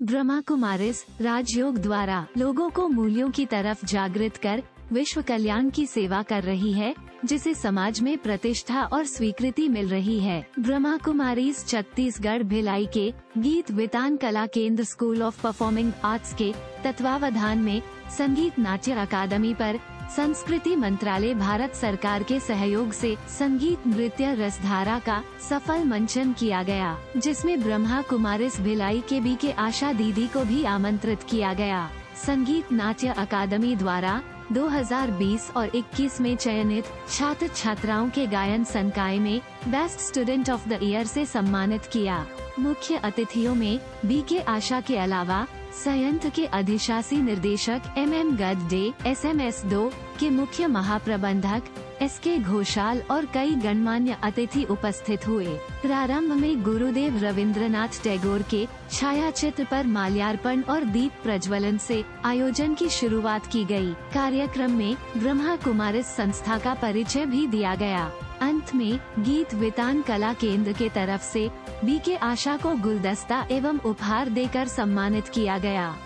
ब्रह्मा कुमारिस राजयोग द्वारा लोगों को मूल्यों की तरफ़ जागृत कर विश्व कल्याण की सेवा कर रही है, जिसे समाज में प्रतिष्ठा और स्वीकृति मिल रही है। ब्रह्मा कुमारी छत्तीसगढ़ भिलाई के गीत वितान कला केंद्र स्कूल ऑफ़ परफॉर्मिंग आर्ट्स के तत्वावधान में संगीत नाट्य अकादमी पर संस्कृति मंत्रालय भारत सरकार के सहयोग से संगीत नृत्य रसधारा का सफल मंचन किया गया, जिसमें ब्रह्मा कुमारिस भिलाई के बी के आशा दीदी को भी आमंत्रित किया गया। संगीत नाट्य अकादमी द्वारा 2020 और 21 में चयनित छात्र छात्राओं के गायन संकाय में best student of the year से सम्मानित किया। मुख्य अतिथियों में बी के आशा के अलावा संयंत्र के अधिशासी निर्देशक M M Gadde S M S दो के मुख्य महाप्रबंधक एस के घोषाल और कई गणमान्य अतिथि उपस्थित हुए प्रारंभ में गुरुदेव रविंद्रनाथ टैगोर के छाया चित्र पर माल्यार्पण और दीप प्रज्वलन से आयोजन की शुरुआत की गई। कार्यक्रम में ब्रह्मा कुमारिस संस्था का परिचय भी दिया गया अंत में, गीत वितान कला केंद्र के तरफ़ से, बी के आशा को गुलदस्ता एवं उपहार देकर सम्मानित किया गया।